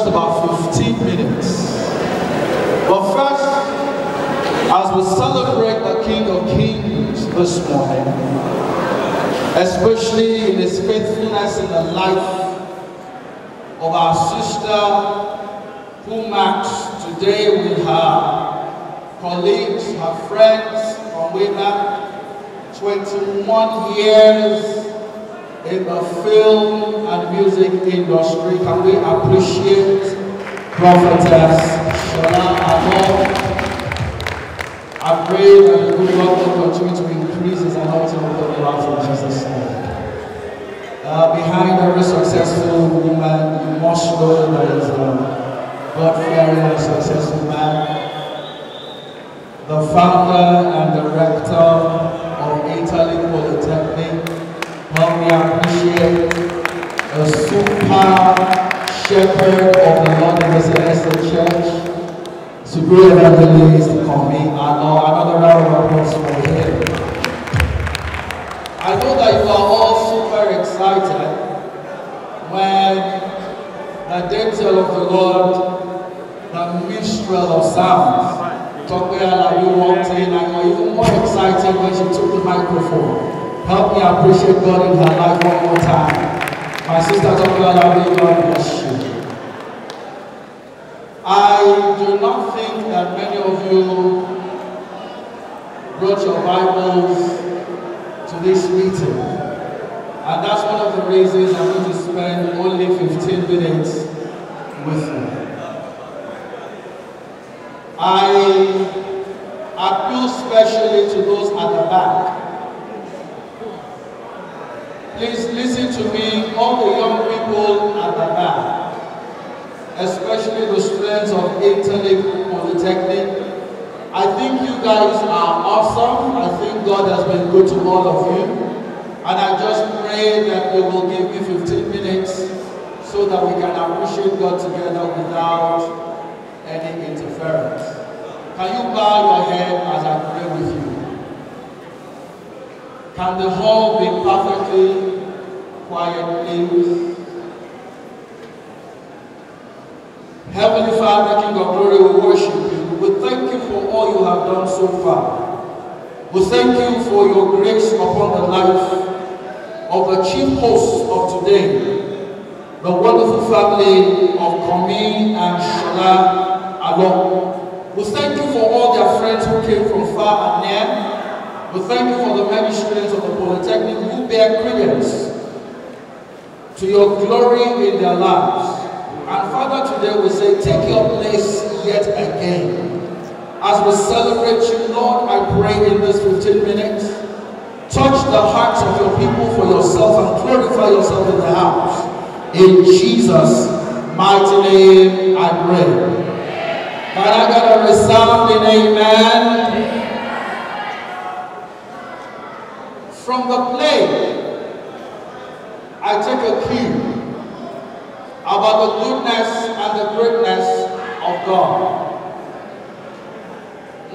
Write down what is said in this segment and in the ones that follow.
just about 15 minutes? But first, as we celebrate the King of Kings this morning, especially in his faithfulness in the life of our sister who marks today with her colleagues, her friends from way back 21 years in the film and music industry. Can we appreciate Prophetess Shola Alo? I pray that Lord will continue to increase the detail of the Lord, the minstrel of sounds, Tope Alabi walked in and you're even more excited when she took the microphone. Help me appreciate God in her life one more time. My sister Tope Alabi, God bless you. I do not think that many of you brought your Bibles to this meeting. And that's one of the reasons I'm going to spend only 15 minutes with you. I appeal specially to those at the back. Please listen to me, all the young people at the back, especially the students of Interlink Polytechnic. I think you guys are awesome. I think God has been good to all of you. And I just pray that we will give you 15 minutes so that we can appreciate God together without any interference. Can you bow your head as I pray with you? Can the hall be perfectly quiet, please? Heavenly Father, King of glory, we worship you. We thank you for all you have done so far. We thank you for your grace upon the life of the chief host of today, the wonderful family of Komi and Shola Alo. We thank you for all their friends who came from far and near. We thank you for the many students of the Polytechnic who bear credence to your glory in their lives. And Father, today we say, take your place yet again. As we celebrate you, Lord, I pray in this 15 minutes, touch the hearts of your people for yourself and glorify yourself in the house. In Jesus' mighty name, I pray. Can I get a resounding amen? From the play, I take a cue about the goodness and the greatness of God.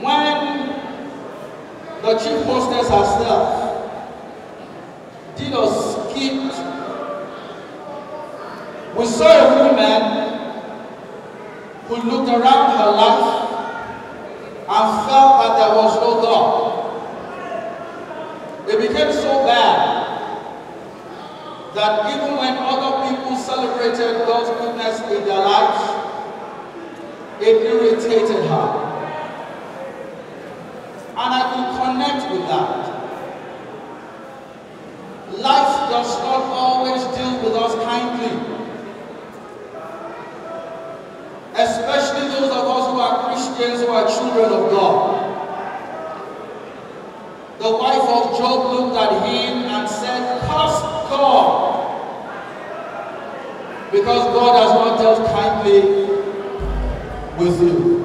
When the chief hostess herself did a skit, woman who looked around her life and felt that there was no God. It became so bad that even when other people celebrated God's goodness in their lives, it irritated her. And I could connect with that. Life does not always deal with us kindly. Christians who are children of God. The wife of Job looked at him and said, Curse God, because God has not dealt kindly with you.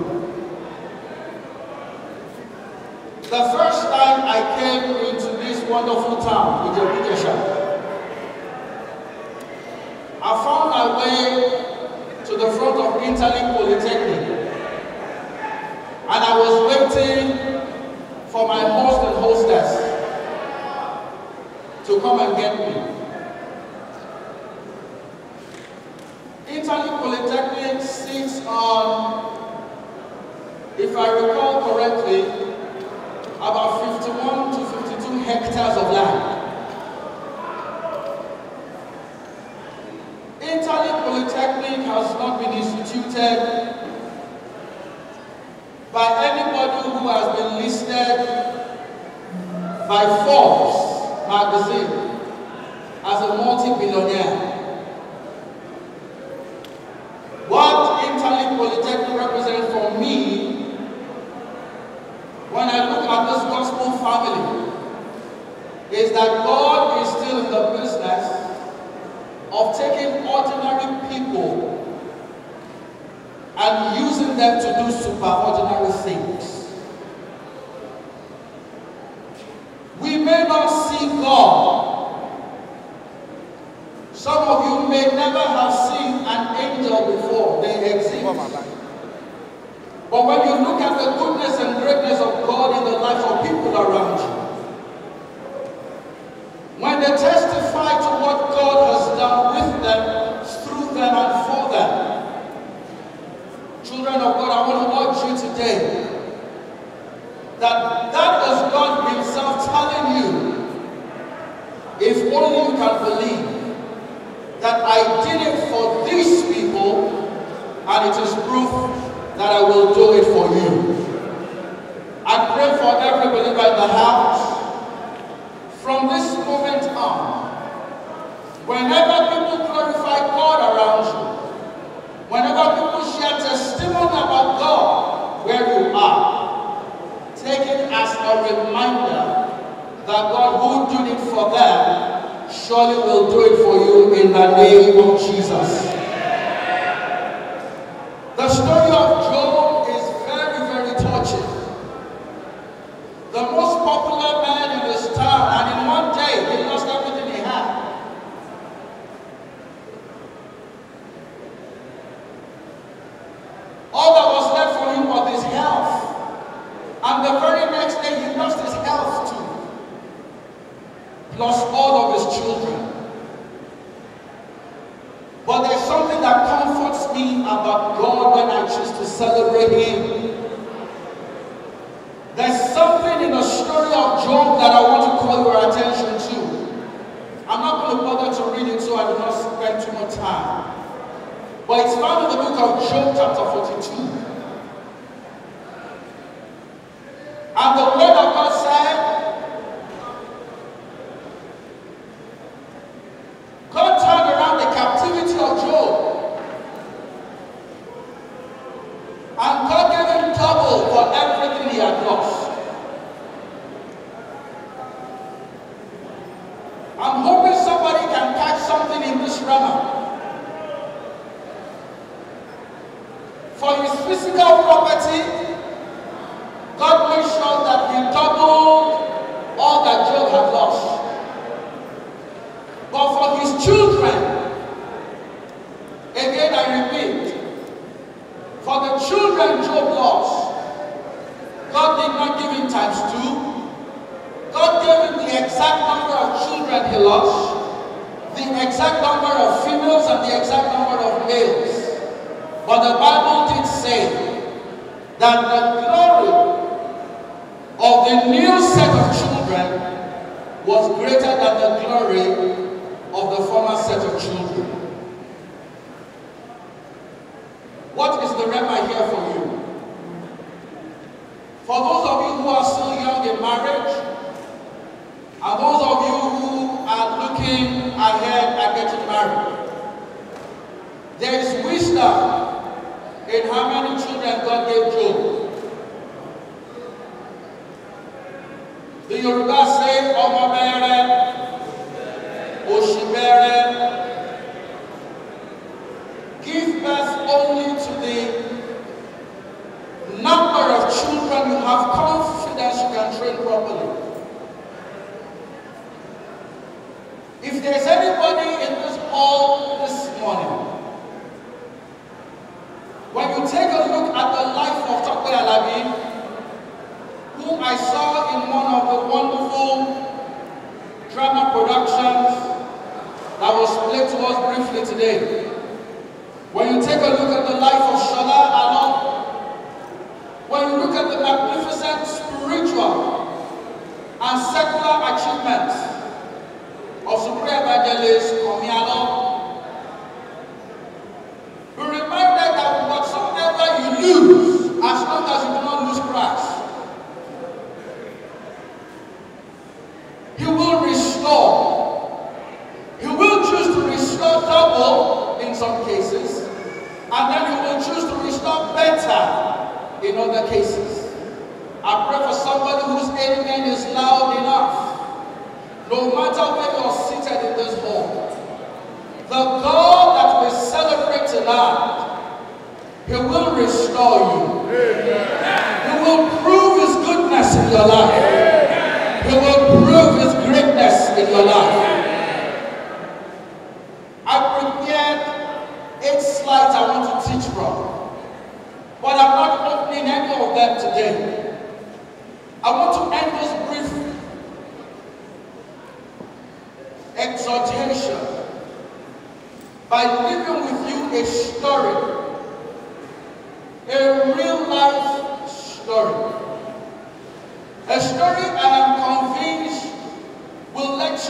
The first time I came into this wonderful town, Ijebujesha, I found my way to the front of Interlink Polytechnic. And I was waiting for my host and hostess to come and get me. Interlink Polytechnic sits on, if I recall correctly, about 51 to 52 hectares of land. Interlink Polytechnic has not been instituted by anybody who has been listed by Forbes magazine. But when you look at the goodness and greatness of God in the life of people around you, Adão What is the Rhema here for you? For those of you who are still young in marriage, and those of you who are looking ahead at getting married, there is wisdom in how many children God gave Job. The Yoruba If there's anybody in this hall this morning, when you take a look at the life of Tope Alabi, whom I saw in one of the wonderful drama productions that was played to us briefly today, when you take a look at the life of Shola Alo, when you look at the magnificent spiritual and secular achievements Evangelist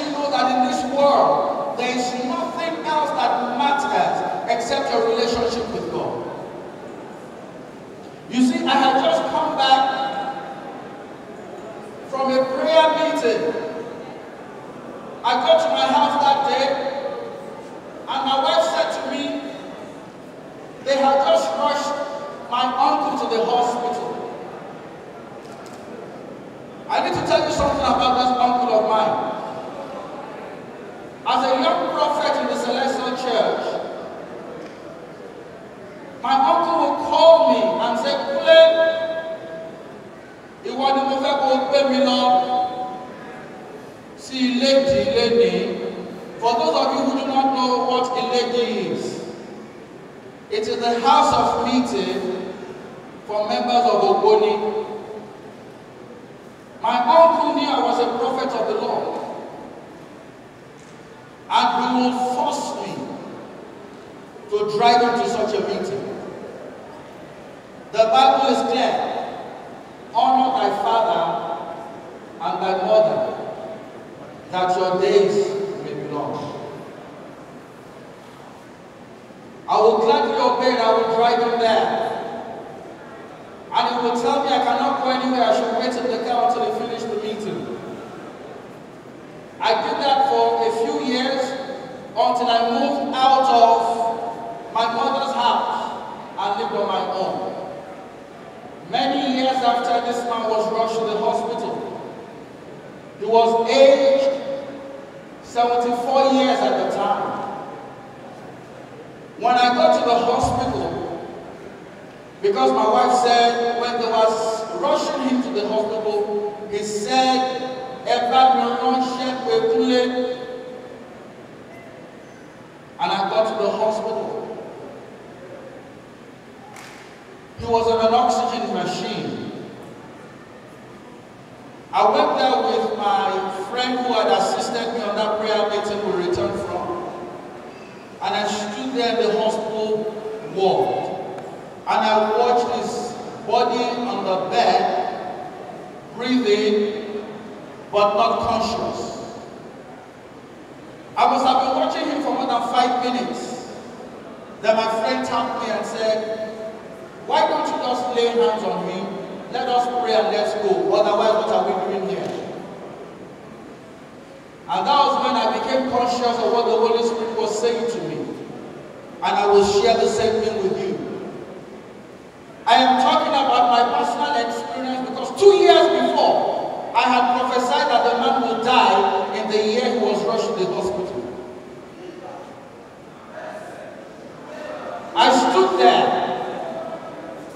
you know that in this world there is nothing else that matters except your relationship with God. You see, I had just come back from a prayer meeting I got to my house that day, and my wife said to me, they had just rushed my uncle to the hospital. I need to tell you something about this uncle. As a young prophet in the Celestial Church, my uncle would call me and say, Kunle, ìwọ ni mo fẹ́ kó gbé mi lọ sí lénìí. For those of you who do not know what Ìlédì is, it is the house of meeting for members of Ogboni. My uncle knew I was a prophet of the Lord. And will force me to drive him to such a meeting. The Bible is clear. Honor thy father and thy mother, that your days may be long. I will gladly obey and I will drive him there. And he will tell me I cannot go anywhere, I should wait in the car I moved out of my mother's house and lived on my own. Many years after this man was rushed to the hospital, he was aged 74 years at the time. When I got to the hospital, because my wife said when they was rushing him to the hospital, he said, Eba mi ránṣẹ́ was on an oxygen machine. I went there with my friend who had assisted me on that prayer meeting we returned from. And I stood there in the hospital ward. And I watched his body on the bed, breathing, but not conscious. I must have been watching him for more than five minutes. Then my friend tapped me and said, Why don't you just lay hands on me? Let us pray and let's go. Otherwise, what are we doing here? And that was when I became conscious of what the Holy Spirit was saying to me. And I will share the same thing with you. I am talking about my personal experience because two years before, I had prophesied that the man would die in the year he was rushed to the hospital. I stood there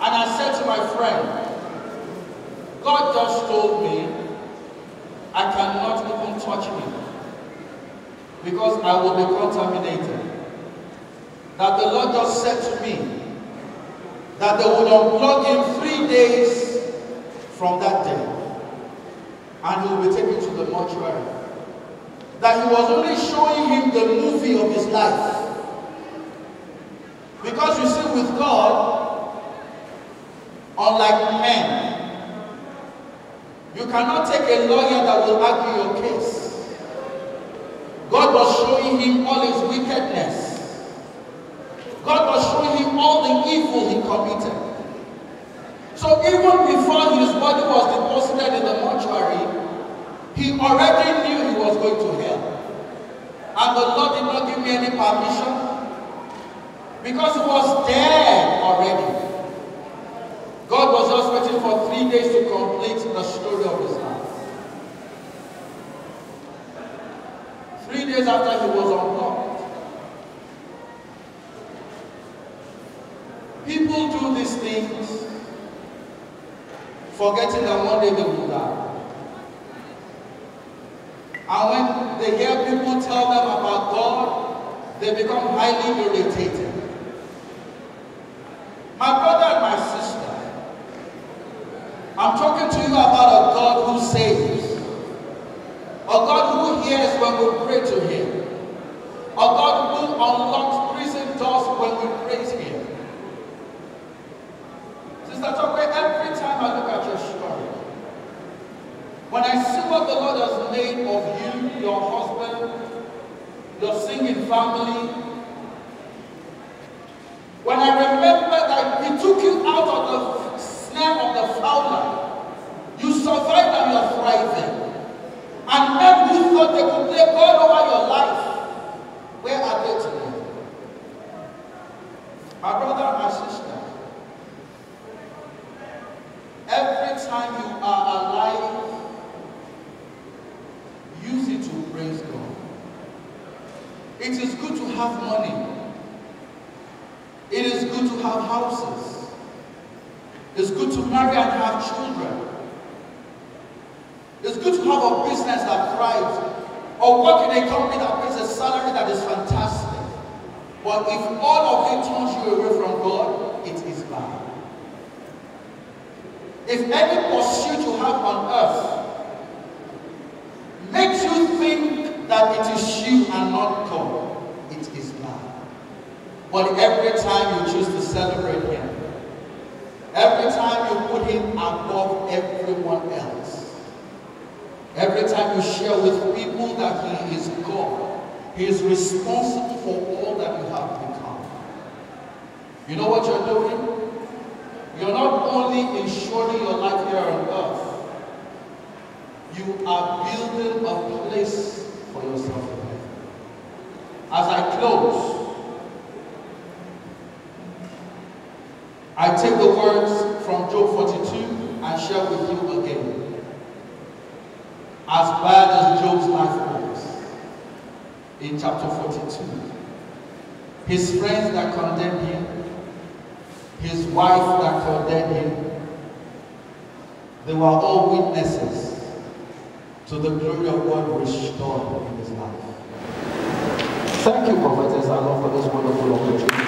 and I said to my friend, I will be contaminated. That the Lord just said to me that they would unplug him three days from that day. And he will be taken to the mortuary. That he was only showing him the movie of his life. Because you see, with God, unlike men, you cannot take a lawyer that will argue your case. God was showing him all his wickedness. God was showing him all the evil he committed. So even before his body was deposited in the mortuary, he already knew he was going to hell. And the Lord did not give me any permission because he was dead already. God was just waiting for three days to complete the story of his life. Three days after he was unlocked. People do these things forgetting that one day they will die. And when they hear people tell them about God, they become highly irritated. Your husband, your singing family, when I remember that he took you out of the snare of the fowler, you survived and you're thriving. And men who thought they could play God over your life, where are they today? My brother, my sister, every time you are It is good to have money. It is good to have houses. It's good to marry and have children. It's good to have a business that thrives or work in a company that pays a salary that is fantastic. But if all of it turns you away from God, it is bad. If any pursuit you have on earth makes you think that it is you and not God, It is God. but every time you choose to celebrate Him, every time you put Him above everyone else, every time you share with people that He is God, He is responsible for all that you have become. You know what you're doing? You're not only ensuring your life here on earth, you are building a place for. As I close, I take the words from Job 42 and share with you again. As bad as Job's life was, in chapter 42, his friends that condemned him, his wife that condemned him, they were all witnesses to the glory of God restored in his life. Thank you, Prophetess Allah, for this wonderful opportunity.